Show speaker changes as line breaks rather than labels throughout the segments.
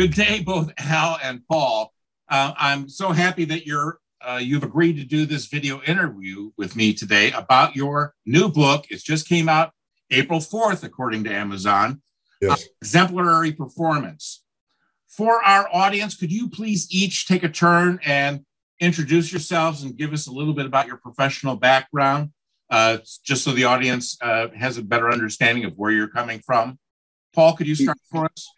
Good day, both Al and Paul. Uh, I'm so happy that you're uh, you've agreed to do this video interview with me today about your new book. It just came out April 4th, according to Amazon.
Yes.
Uh, exemplary performance. For our audience, could you please each take a turn and introduce yourselves and give us a little bit about your professional background, uh, just so the audience uh, has a better understanding of where you're coming from? Paul, could you start for us?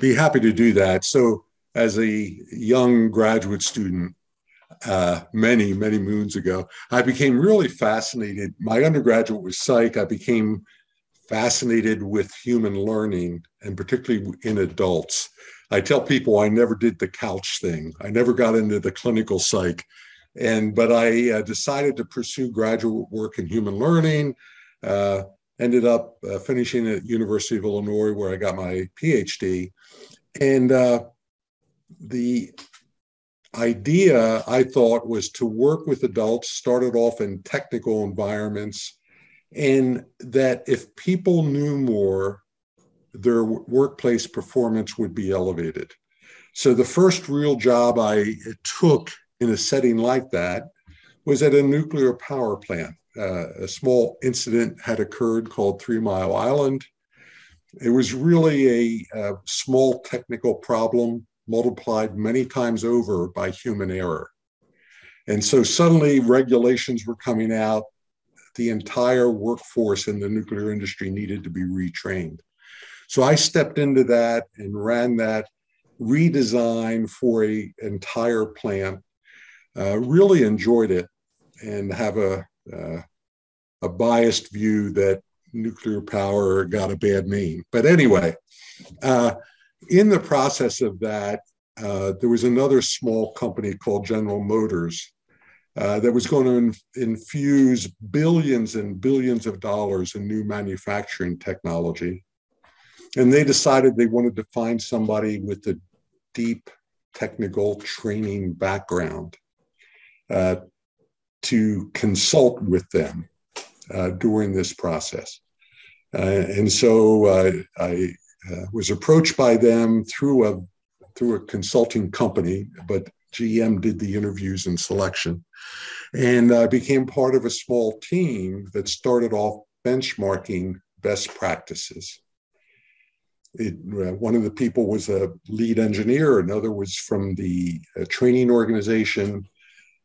Be happy to do that. So, as a young graduate student, uh, many, many moons ago, I became really fascinated. My undergraduate was psych. I became fascinated with human learning and particularly in adults. I tell people I never did the couch thing. I never got into the clinical psych. And but I uh, decided to pursue graduate work in human learning. Uh, ended up uh, finishing at University of Illinois where I got my PhD. And uh, the idea I thought was to work with adults, started off in technical environments, and that if people knew more, their workplace performance would be elevated. So the first real job I took in a setting like that was at a nuclear power plant. Uh, a small incident had occurred called Three Mile Island. It was really a, a small technical problem multiplied many times over by human error. And so suddenly regulations were coming out. The entire workforce in the nuclear industry needed to be retrained. So I stepped into that and ran that redesign for an entire plant. Uh, really enjoyed it and have a uh, a biased view that nuclear power got a bad name. But anyway, uh, in the process of that, uh, there was another small company called General Motors uh, that was going to in, infuse billions and billions of dollars in new manufacturing technology. And they decided they wanted to find somebody with a deep technical training background uh, to consult with them uh, during this process. Uh, and so uh, I uh, was approached by them through a through a consulting company, but GM did the interviews and selection, and I became part of a small team that started off benchmarking best practices. It, one of the people was a lead engineer, another was from the uh, training organization,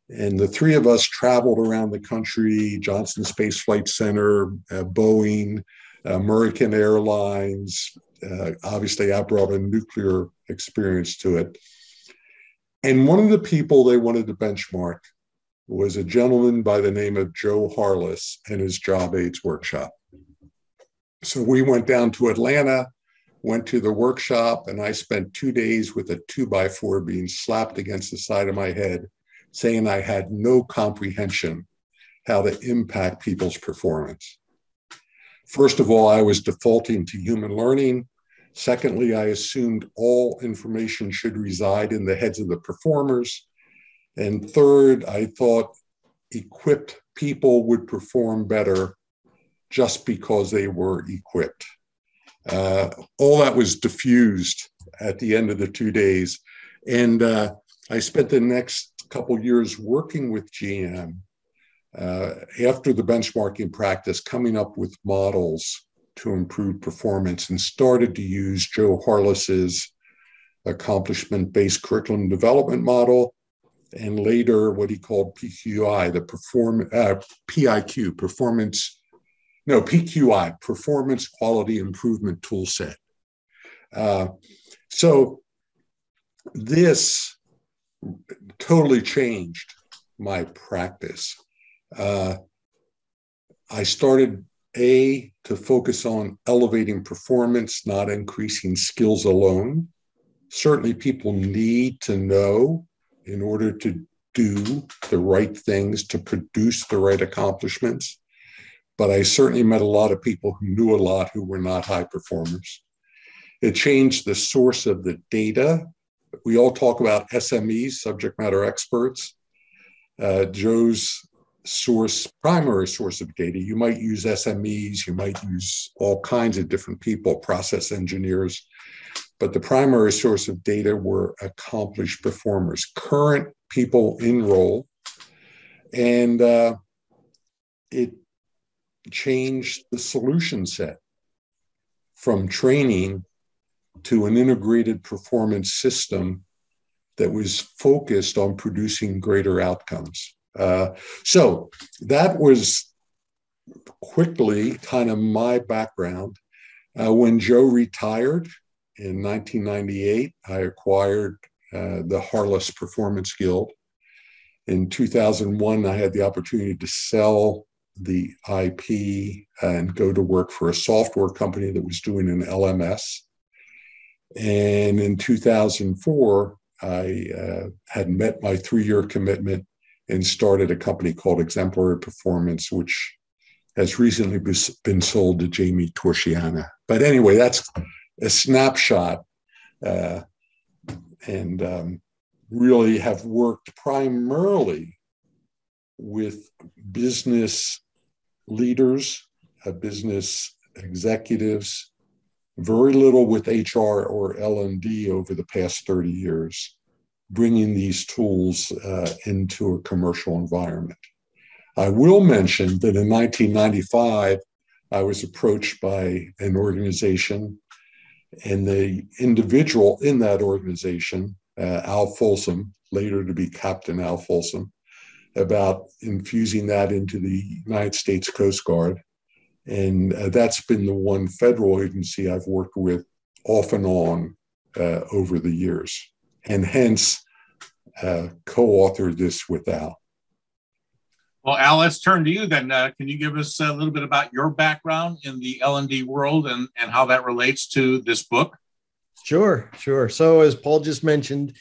and the three of us traveled around the country Johnson Space Flight Center, uh, Boeing, American Airlines. Uh, obviously, I brought a nuclear experience to it. And one of the people they wanted to benchmark was a gentleman by the name of Joe Harless and his job aids workshop. So we went down to Atlanta, went to the workshop, and I spent two days with a two by four being slapped against the side of my head saying I had no comprehension how to impact people's performance. First of all, I was defaulting to human learning. Secondly, I assumed all information should reside in the heads of the performers. And third, I thought equipped people would perform better just because they were equipped. Uh, all that was diffused at the end of the two days. And uh, I spent the next couple years working with GM uh, after the benchmarking practice, coming up with models to improve performance and started to use Joe Harless's accomplishment based curriculum development model and later what he called PQI, the perform uh, PIQ, performance, no, PQI, performance quality improvement tool set. Uh, so this totally changed my practice. Uh, I started a to focus on elevating performance, not increasing skills alone. Certainly, people need to know in order to do the right things to produce the right accomplishments. But I certainly met a lot of people who knew a lot who were not high performers. It changed the source of the data we all talk about SMEs, subject matter experts. Uh, Joe's source, primary source of data, you might use SMEs, you might use all kinds of different people, process engineers. but the primary source of data were accomplished performers, current people in role. And uh, it changed the solution set from training to an integrated performance system that was focused on producing greater outcomes. Uh, so that was quickly kind of my background. Uh, when Joe retired in 1998, I acquired uh, the Harless Performance Guild. In 2001, I had the opportunity to sell the IP and go to work for a software company that was doing an LMS. And in 2004, I uh, had met my three year commitment and started a company called Exemplary Performance, which has recently been sold to Jamie Torchiana. But anyway, that's a snapshot. Uh, and um, really have worked primarily with business leaders, uh, business executives, very little with HR or L&D over the past 30 years, bringing these tools uh, into a commercial environment. I will mention that in 1995, I was approached by an organization, and the individual in that organization, uh, Al Folsom, later to be Captain Al Folsom, about infusing that into the United States Coast Guard. And uh, that's been the one federal agency I've worked with off and on uh, over the years, and hence uh, co authored this with Al.
Well, Al, let's turn to you then. Uh, can you give us a little bit about your background in the L&D world and, and how that relates to this book?
Sure, sure. So, as Paul just mentioned,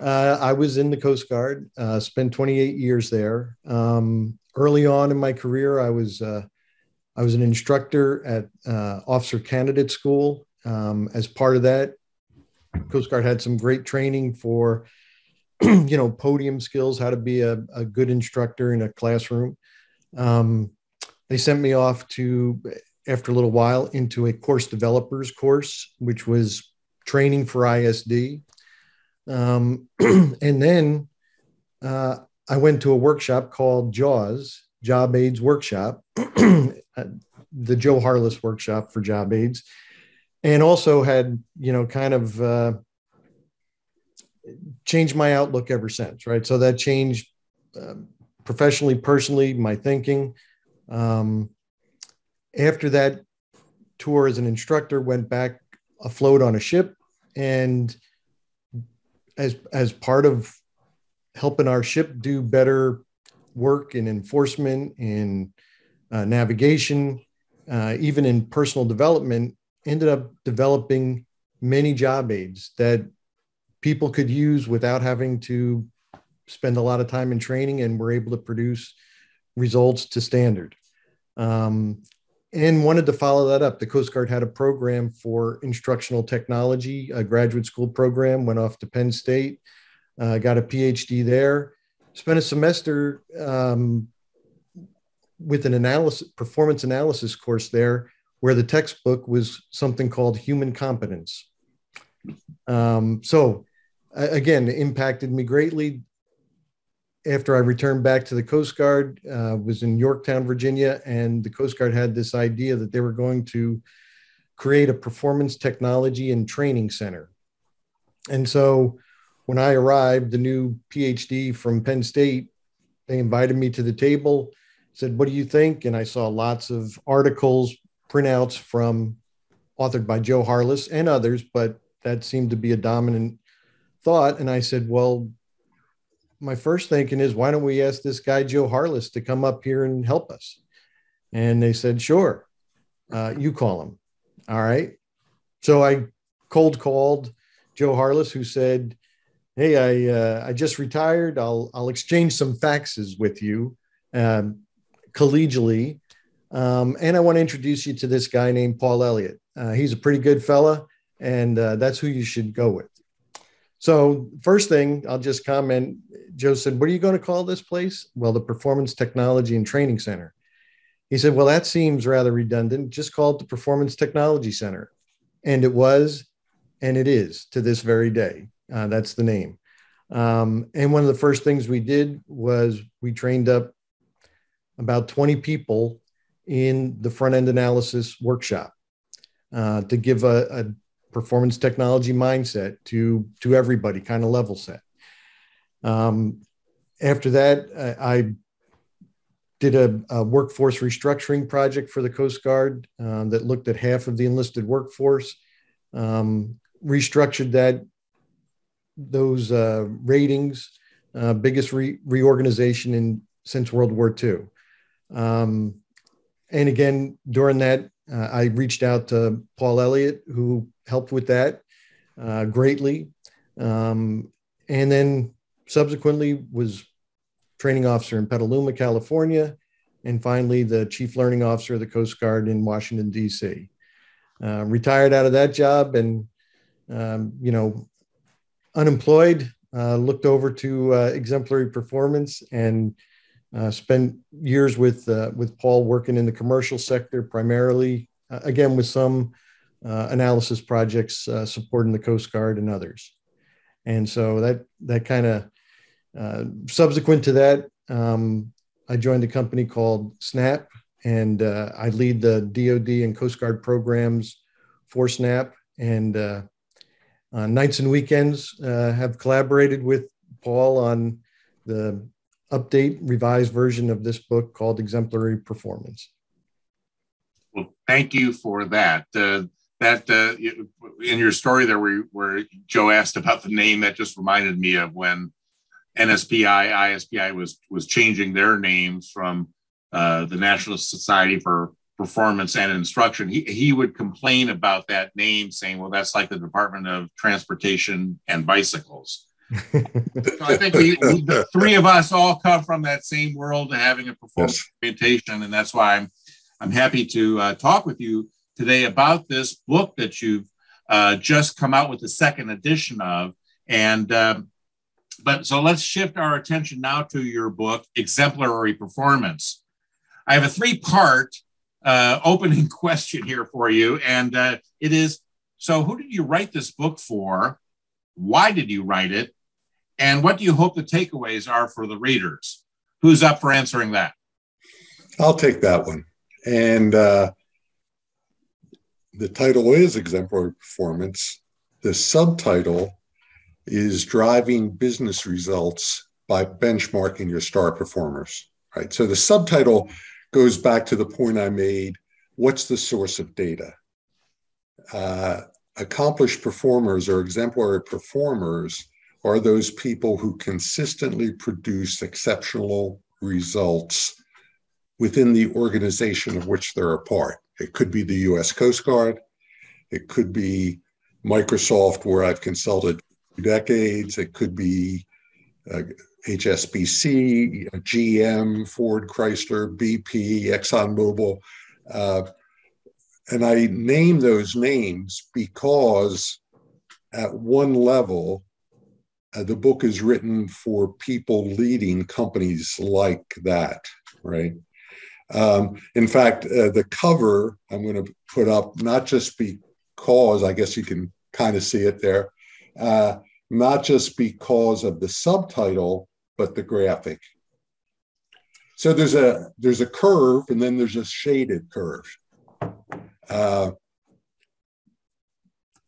uh, I was in the Coast Guard, uh, spent 28 years there. Um, early on in my career, I was uh, I was an instructor at uh, Officer Candidate School. Um, as part of that, Coast Guard had some great training for you know podium skills, how to be a, a good instructor in a classroom. Um, they sent me off to after a little while into a course developers course, which was training for ISD. Um, and then uh, I went to a workshop called JAWS, Job AIDS Workshop, the Joe Harless workshop for job aids, and also had, you know, kind of uh, changed my outlook ever since, right? So that changed uh, professionally, personally, my thinking. Um, after that tour as an instructor, went back afloat on a ship and as as part of helping our ship do better work in enforcement in uh, navigation uh, even in personal development ended up developing many job aids that people could use without having to spend a lot of time in training and were able to produce results to standard um, and wanted to follow that up. The Coast Guard had a program for instructional technology, a graduate school program, went off to Penn State, uh, got a PhD there, spent a semester um, with an analysis, performance analysis course there, where the textbook was something called human competence. Um, so, again, impacted me greatly after I returned back to the Coast Guard, uh, was in Yorktown, Virginia, and the Coast Guard had this idea that they were going to create a performance technology and training center. And so when I arrived, the new PhD from Penn State, they invited me to the table, said, What do you think? And I saw lots of articles, printouts from authored by Joe Harless and others, but that seemed to be a dominant thought. And I said, Well, my first thinking is, why don't we ask this guy Joe Harless to come up here and help us? And they said, sure. Uh, you call him. All right. So I cold called Joe Harless, who said, "Hey, I uh, I just retired. I'll I'll exchange some faxes with you, um, collegially, um, and I want to introduce you to this guy named Paul Elliott. Uh, he's a pretty good fella, and uh, that's who you should go with." So, first thing I'll just comment Joe said, What are you going to call this place? Well, the Performance Technology and Training Center. He said, Well, that seems rather redundant. Just call it the Performance Technology Center. And it was. and it is to this very day. Uh, that's the name. Um, and one of the first things we did was we trained up about 20 people in the front end analysis workshop uh, to give a, a, performance technology mindset to to everybody, kind of level set. Um, after that, I, I did a, a, workforce restructuring project for the Coast Guard um, that looked at half of the enlisted workforce, um, restructured that those uh, ratings, uh, biggest re- reorganization in since World War II. Um, and again, during that, uh, I reached out to Paul Elliott, who helped with that uh, greatly. Um, and then subsequently was training officer in Petaluma, California, and finally the chief learning officer of the Coast Guard in Washington, D.C. Uh, retired out of that job and, um, you know, unemployed, uh, looked over to uh, exemplary performance and uh, spent years with uh, with Paul working in the commercial sector primarily, uh, again with some uh, analysis projects supporting the Coast Guard and others. And so that that kind of subsequent to that, um, I joined a company called Snap, and I lead the DoD and Coast Guard programs for Snap. And nights and weekends have collaborated with Paul on the update, revised version of this book called Exemplary Performance.
Well, thank you for that. Uh, that uh, in your story there, where, where Joe asked about the name, that just reminded me of when NSPI, ISPI was was changing their names from uh, the National Society for Performance and Instruction. He he would complain about that name, saying, "Well, that's like the Department of Transportation and Bicycles." so I think we, we, the three of us all come from that same world, having a performance yes. orientation, and that's why I'm I'm happy to uh, talk with you today about this book that you've uh, just come out with the second edition of. And um, but so let's shift our attention now to your book, Exemplary Performance. I have a three-part uh, opening question here for you, and uh, it is: So, who did you write this book for? Why did you write it? And what do you hope the takeaways are for the readers? Who's up for answering that?
I'll take that one. And uh, the title is Exemplary Performance. The subtitle is Driving Business Results by Benchmarking Your Star Performers. Right. So the subtitle goes back to the point I made what's the source of data? Uh, accomplished performers or exemplary performers are those people who consistently produce exceptional results within the organization of which they're a part. It could be the US Coast Guard, it could be Microsoft, where I've consulted decades, it could be uh, HSBC, GM, Ford, Chrysler, BP, ExxonMobil. Uh, and I name those names because at one level, uh, the book is written for people leading companies like that, right? Um, in fact, uh, the cover I'm going to put up not just because I guess you can kind of see it there, uh, not just because of the subtitle, but the graphic. So there's a there's a curve, and then there's a shaded curve. Uh,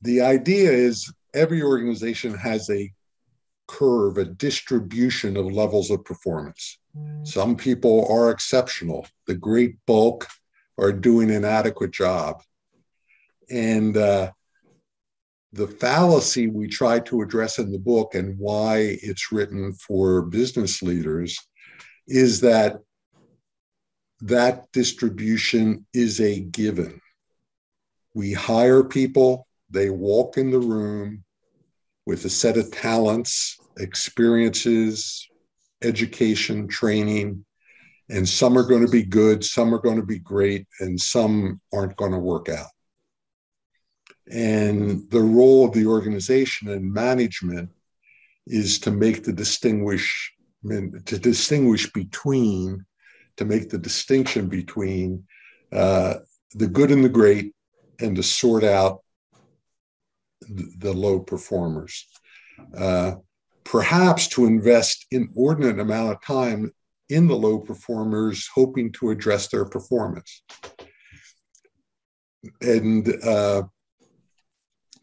the idea is every organization has a curve, a distribution of levels of performance. Some people are exceptional. The great bulk are doing an adequate job. And uh, the fallacy we try to address in the book and why it's written for business leaders is that that distribution is a given. We hire people, they walk in the room, with a set of talents, experiences, education, training, and some are going to be good, some are going to be great, and some aren't going to work out. And the role of the organization and management is to make the distinguish to distinguish between to make the distinction between uh, the good and the great and to sort out the low performers. Uh, perhaps to invest inordinate amount of time in the low performers, hoping to address their performance. And uh,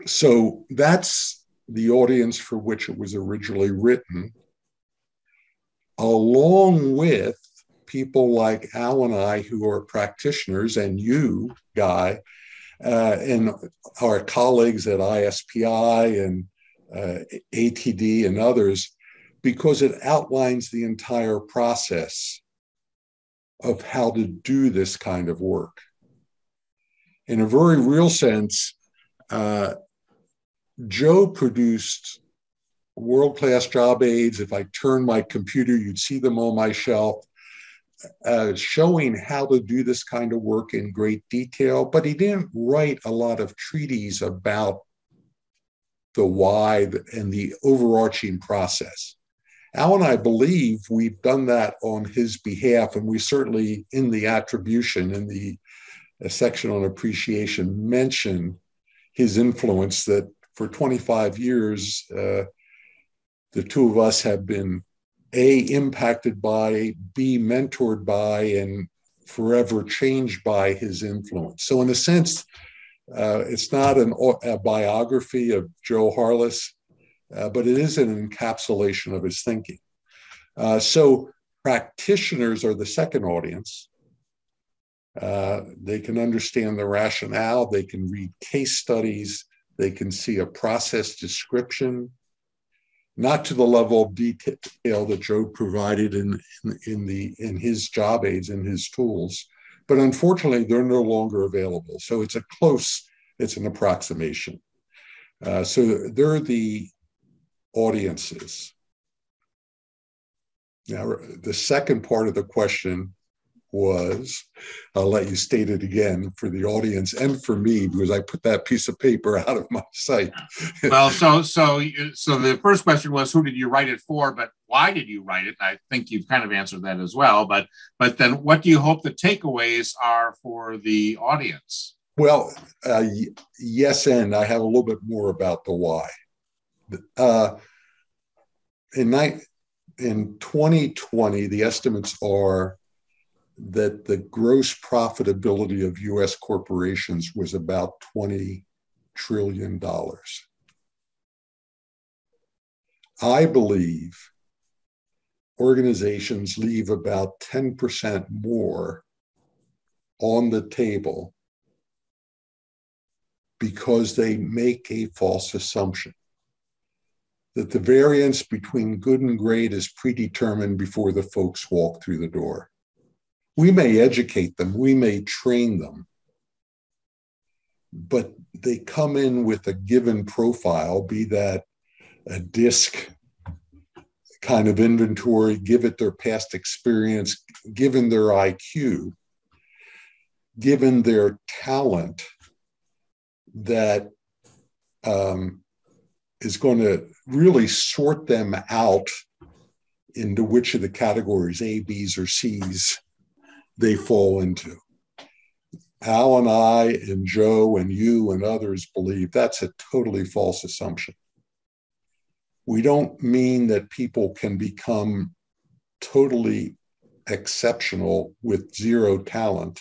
so that's the audience for which it was originally written, along with people like Al and I, who are practitioners, and you, Guy, uh, and our colleagues at ISPI and uh, ATD and others, because it outlines the entire process of how to do this kind of work. In a very real sense, uh, Joe produced world class job aids. If I turned my computer, you'd see them on my shelf, uh, showing how to do this kind of work in great detail. But he didn't write a lot of treaties about the why and the overarching process. Al and I believe we've done that on his behalf, and we certainly, in the attribution, in the uh, section on appreciation, mention his influence that for 25 years, uh, the two of us have been A, impacted by, B, mentored by, and forever changed by his influence. So, in a sense, uh, it's not an, a biography of Joe Harless, uh, but it is an encapsulation of his thinking. Uh, so practitioners are the second audience. Uh, they can understand the rationale, they can read case studies, they can see a process description, not to the level of detail that Joe provided in, in, in, the, in his job aids and his tools, but unfortunately, they're no longer available. So it's a close, it's an approximation. Uh, so they're the audiences. Now, the second part of the question was I'll let you state it again for the audience and for me because I put that piece of paper out of my sight.
well, so so so the first question was who did you write it for, but why did you write it? I think you've kind of answered that as well. But but then what do you hope the takeaways are for the audience?
Well, uh, yes, and I have a little bit more about the why. Uh, in night in 2020, the estimates are that the gross profitability of US corporations was about $20 trillion. I believe organizations leave about 10% more on the table because they make a false assumption that the variance between good and great is predetermined before the folks walk through the door. We may educate them, we may train them, but they come in with a given profile, be that a DISC kind of inventory, give it their past experience, given their IQ, given their talent that um, is going to really sort them out into which of the categories A, B's, or C's they fall into. Al and I and Joe and you and others believe that's a totally false assumption. We don't mean that people can become totally exceptional with zero talent.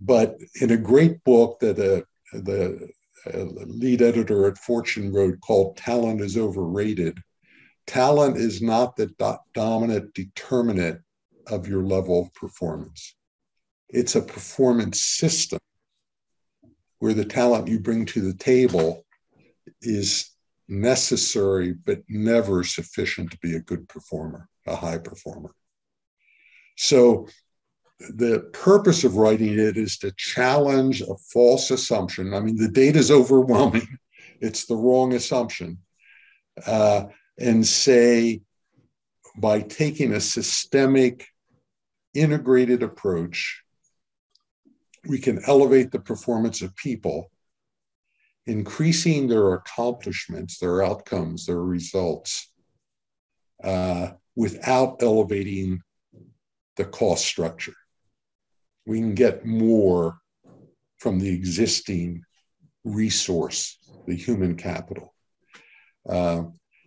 But in a great book that uh, the uh, lead editor at Fortune wrote called Talent is Overrated, talent is not the do- dominant determinant of your level of performance. It's a performance system where the talent you bring to the table is necessary, but never sufficient to be a good performer, a high performer. So, the purpose of writing it is to challenge a false assumption. I mean, the data is overwhelming, it's the wrong assumption. Uh, and say, by taking a systemic integrated approach, we can elevate the performance of people, increasing their accomplishments, their outcomes, their results, uh, without elevating the cost structure. We can get more from the existing resource, the human capital. Uh,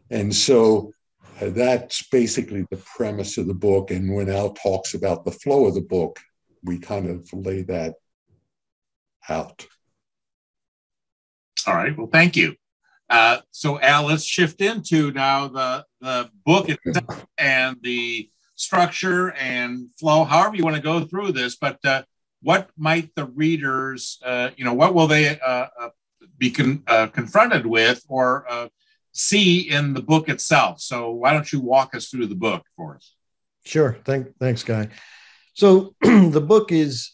and so that's basically the premise of the book. And when Al talks about the flow of the book, we kind of lay that out.
All right. Well, thank you. Uh, so, Al, let's shift into now the the book itself and the structure and flow, however you want to go through this. But uh, what might the readers, uh, you know, what will they uh, uh, be con- uh, confronted with or see in the book itself? So, why don't you walk us through the book for us?
Sure. Thank, thanks, Guy. So, the book is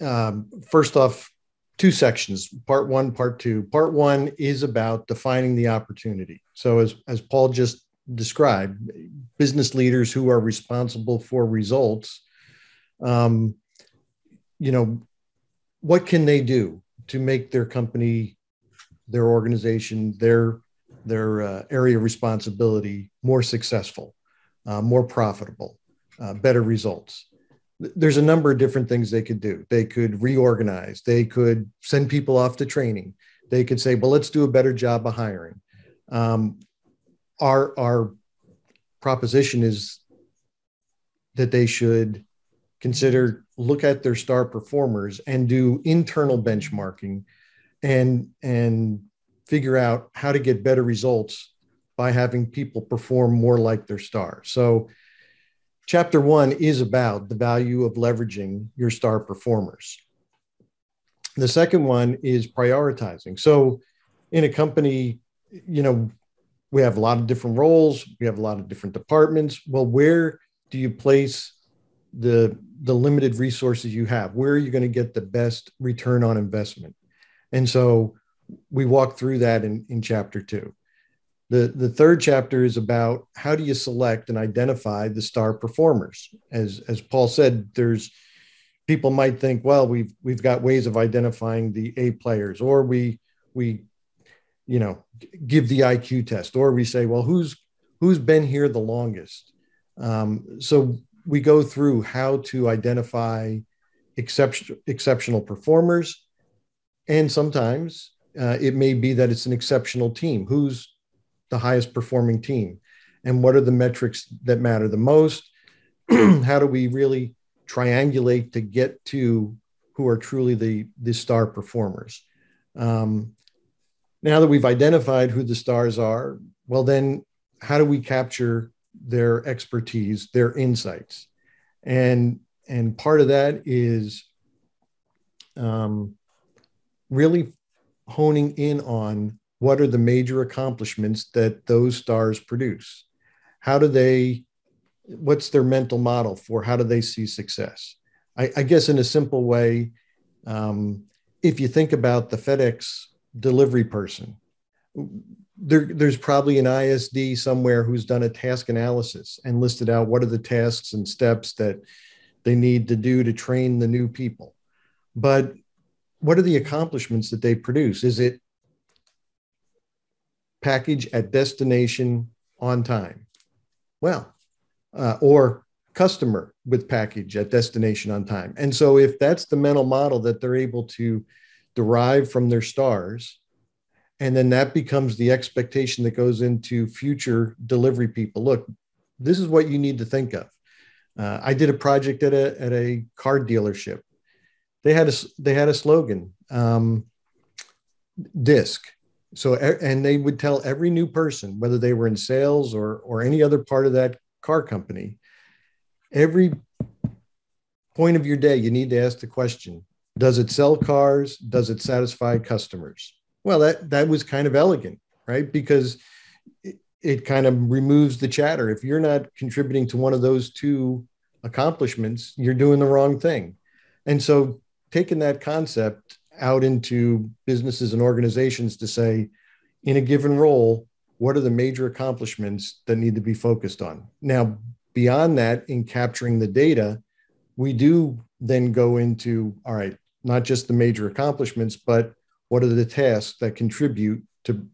um, first off two sections part one part two part one is about defining the opportunity so as, as paul just described business leaders who are responsible for results um, you know what can they do to make their company their organization their their uh, area of responsibility more successful uh, more profitable uh, better results there's a number of different things they could do. They could reorganize, they could send people off to training, they could say, well, let's do a better job of hiring. Um, our, our proposition is that they should consider look at their star performers and do internal benchmarking and and figure out how to get better results by having people perform more like their star so Chapter one is about the value of leveraging your star performers. The second one is prioritizing. So, in a company, you know, we have a lot of different roles, we have a lot of different departments. Well, where do you place the the limited resources you have? Where are you going to get the best return on investment? And so we walk through that in, in chapter two. The, the third chapter is about how do you select and identify the star performers. As, as Paul said, there's people might think, well, we've we've got ways of identifying the A players, or we we you know give the IQ test, or we say, well, who's who's been here the longest. Um, so we go through how to identify exception, exceptional performers, and sometimes uh, it may be that it's an exceptional team. Who's the highest performing team? And what are the metrics that matter the most? How do we really triangulate to get to who are truly the the star performers? Um, now that we've identified who the stars are well then how do we capture their expertise their insights? And and part of that is um, really honing in on what are the major accomplishments that those stars produce. How do they what's their mental model for how do they see success? I, I guess in a simple way um, if you think about the fedex delivery person there, there's probably an isd somewhere who's done a task analysis and listed out what are the tasks and steps that they need to do to train the new people. But what are the accomplishments that they produce is it package at destination on time. Well, uh, or customer with package at destination on time. And so, if that's the mental model that they're able to derive from their stars, and then that becomes the expectation that goes into future delivery people. Look, this is what you need to think of. Uh, I did a project at a at a car dealership. They had a they had a slogan, um, disc. So and they would tell every new person whether they were in sales or or any other part of that car company every point of your day you need to ask the question does it sell cars? Does it satisfy customers? Well that that was kind of elegant right? Because it, it kind of removes the chatter. If you're not contributing to one of those two accomplishments you're doing the wrong thing. And so taking that concept out into businesses and organizations to say, in a given role, what are the major accomplishments that need to be focused on? Now, beyond that, in capturing the data, we do then go into all right, not just the major accomplishments, but what are the tasks that contribute to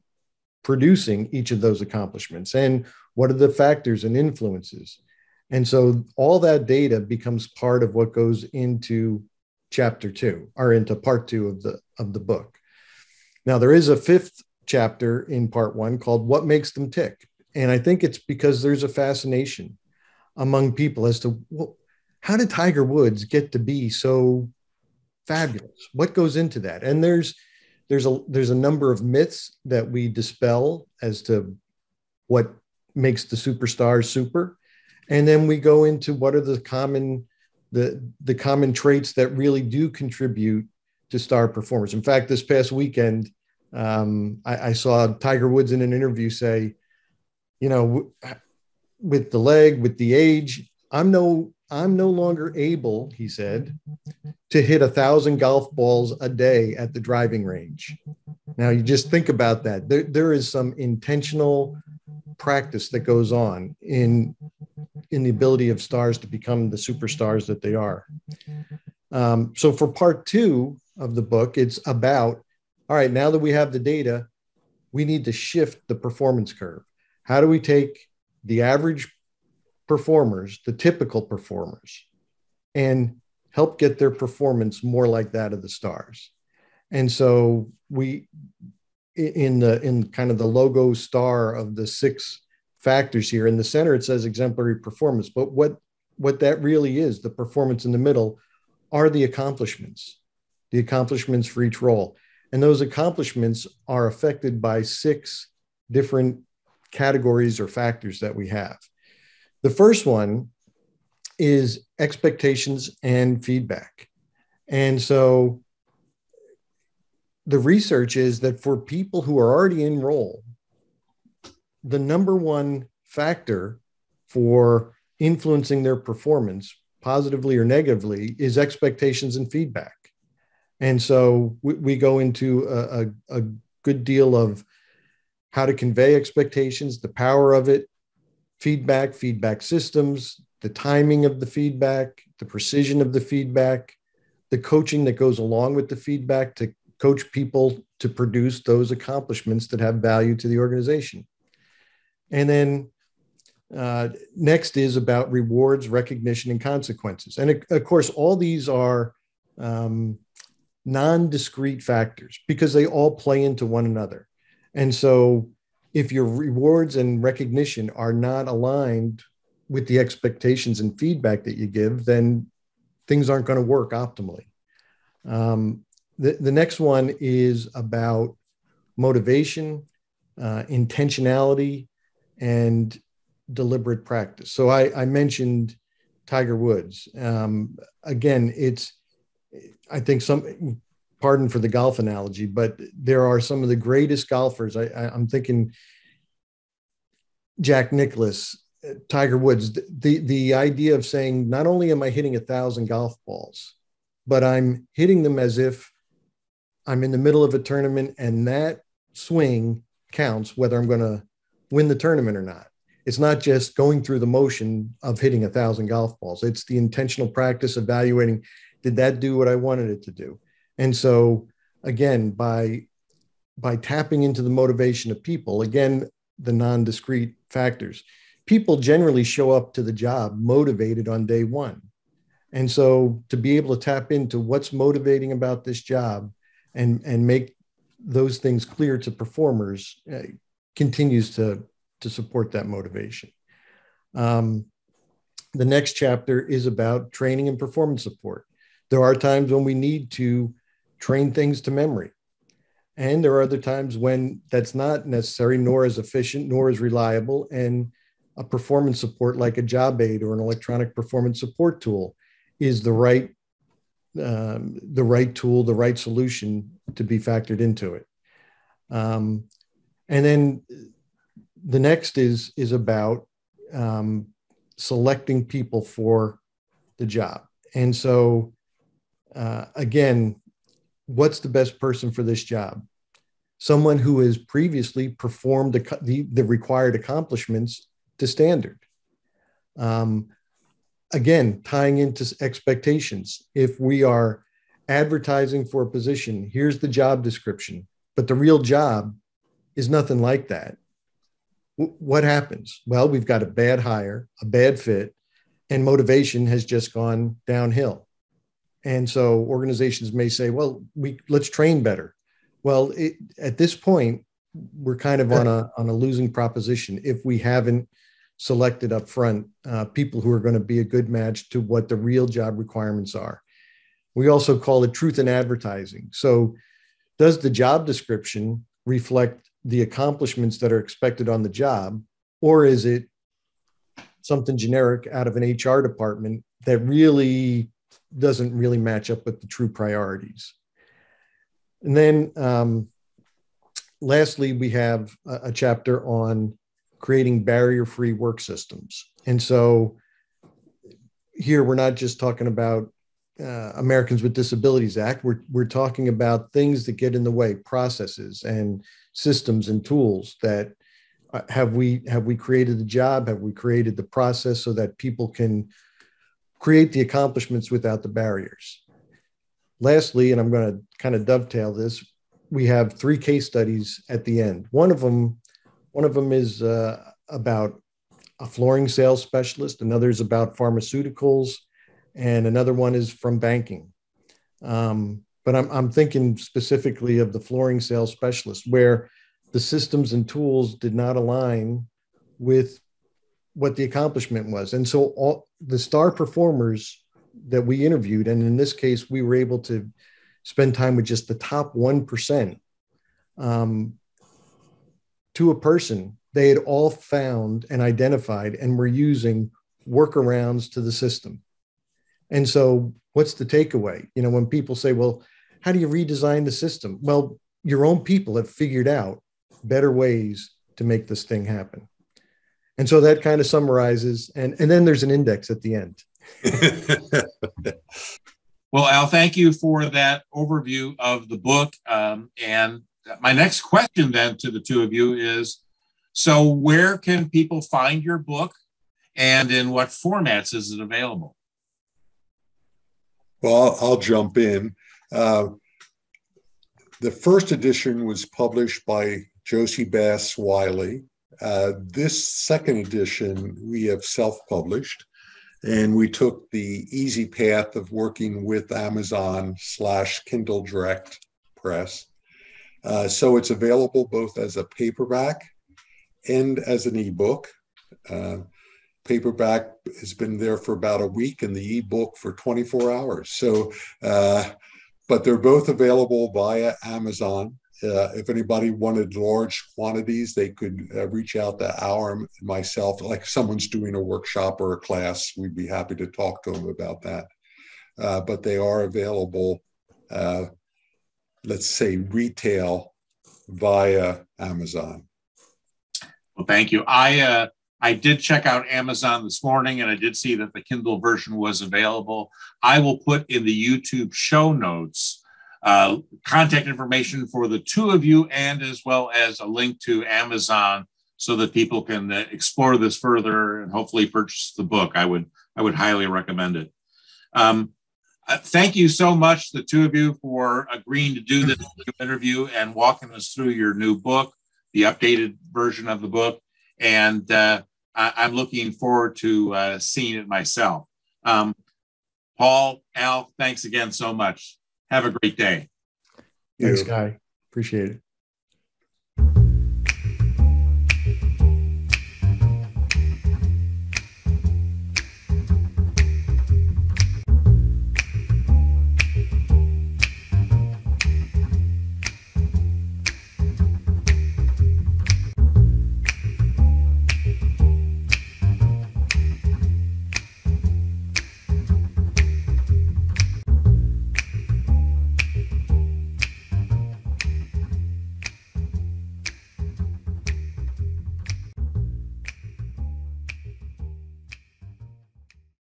producing each of those accomplishments? And what are the factors and influences? And so all that data becomes part of what goes into chapter two or into part two of the of the book Now, there is a fifth chapter in part one called What Makes Them Tick. And I think it's because there's a fascination among people as to well, how did Tiger Woods get to be so fabulous? What goes into that? And there's there's a there's a number of myths that we dispel as to what makes the superstar super. And then we go into what are the common the the common traits that really do contribute to star performers. In fact, this past weekend, um, I, I, saw Tiger Woods in an interview say, you know, with the leg, with the age, I'm no I'm no longer able, he said, to hit a thousand golf balls a day at the driving range. Now you just think about that. There, there is some intentional practice that goes on in in the ability of stars to become the superstars that they are. Um, so for part two of the book, it's about all right. Now that we have the data, we need to shift the performance curve. How do we take the average performers, the typical performers, and help get their performance more like that of the stars? And so we in the in kind of the logo star of the six factors here. In the center it says exemplary performance but what what that really is the performance in the middle are the accomplishments the accomplishments for each role. And those accomplishments are affected by six different categories or factors that we have. The first one is expectations and feedback. And so the research is that for people who are already in role, the number one factor for influencing their performance positively or negatively is expectations and feedback. And so we, we go into a, a, a good deal of how to convey expectations, the power of it, feedback, feedback systems, the timing of the feedback, the precision of the feedback, the coaching that goes along with the feedback to coach people to produce those accomplishments that have value to the organization. And then uh, next is about rewards, recognition, and consequences. And of course, all these are um, non discrete factors because they all play into one another. And so, if your rewards and recognition are not aligned with the expectations and feedback that you give, then things aren't going to work optimally. Um, the, the next one is about motivation, uh, intentionality, and deliberate practice. So I, I mentioned Tiger Woods. Um, again, it's, I think some, pardon for the golf analogy, but there are some of the greatest golfers. I, I, am thinking Jack Nicklaus, Tiger Woods. The, the idea of saying, not only am I hitting a thousand golf balls, but I'm hitting them as if I'm in the middle of a tournament and that swing counts whether I'm going to win the tournament or not. It's not just going through the motion of hitting a thousand golf balls. It's the intentional practice evaluating did that do what I wanted it to do? And so again, by by tapping into the motivation of people, again, the non-discrete factors, people generally show up to the job motivated on day one. And so to be able to tap into what's motivating about this job and and make those things clear to performers uh, continues to to support that motivation. Um, the next chapter is about training and performance support. There are times when we need to train things to memory. And there are other times when that's not necessary, nor as efficient, nor as reliable. And a performance support like a job aid or an electronic performance support tool is the right um, the right tool, the right solution to be factored into it. Um, and then the next is is about um, selecting people for the job. And so, uh, again, what's the best person for this job? Someone who has previously performed the, the, the required accomplishments to standard. Um, again, tying into expectations. If we are advertising for a position, here's the job description, but the real job is nothing like that. W- what happens? Well, we've got a bad hire, a bad fit, and motivation has just gone downhill. And so organizations may say, well, we let's train better. Well, it, at this point, we're kind of on a on a losing proposition if we haven't selected up front uh, people who are going to be a good match to what the real job requirements are. We also call it truth in advertising. So, does the job description reflect the accomplishments that are expected on the job, or is it something generic out of an HR department that really doesn't really match up with the true priorities? And then, um, lastly, we have a, a chapter on creating barrier free work systems. And so, here we're not just talking about uh, Americans with Disabilities Act. We're, we're talking about things that get in the way, processes and systems and tools that uh, have we have we created the job? Have we created the process so that people can create the accomplishments without the barriers? Lastly, and I'm going to kind of dovetail this, we have three case studies at the end. One of them, one of them is uh, about a flooring sales specialist. Another is about pharmaceuticals and another one is from banking. Um, but I'm, I'm thinking specifically of the flooring sales specialist, where the systems and tools did not align with what the accomplishment was. And so all the star performers that we interviewed, and in this case, we were able to spend time with just the top 1% um, to a person, they had all found and identified and were using workarounds to the system. And so, what's the takeaway? You know, when people say, well, how do you redesign the system? Well, your own people have figured out better ways to make this thing happen. And so that kind of summarizes, and, and then there's an index at the end.
well, Al, thank you for that overview of the book. Um, and my next question then to the two of you is so, where can people find your book and in what formats is it available?
Well, I'll, I'll jump in. Uh, the first edition was published by Jossey-Bass Wiley. Uh, this second edition we have self published, and we took the easy path of working with Amazon slash Kindle Direct Press. Uh, so it's available both as a paperback and as an ebook. Uh, paperback has been there for about a week and the ebook for 24 hours. So, uh, but they're both available via Amazon. Uh, if anybody wanted large quantities, they could uh, reach out to our myself. Like someone's doing a workshop or a class, we'd be happy to talk to them about that. Uh, but they are available, uh, let's say, retail via Amazon.
Well, thank you. I uh, I did check out Amazon this morning and I did see that the Kindle version was available. I will put in the YouTube show notes uh, contact information for the two of you and as well as a link to Amazon so that people can uh, explore this further and hopefully purchase the book. I would I would highly recommend it. Um, uh, thank you so much, the two of you, for agreeing to do this interview and walking us through your new book, the updated version of the book. And uh, I, am looking forward to uh, seeing it myself. Um, Paul, Al, thanks again so much. Have a great day.
Thanks, Guy. Appreciate it.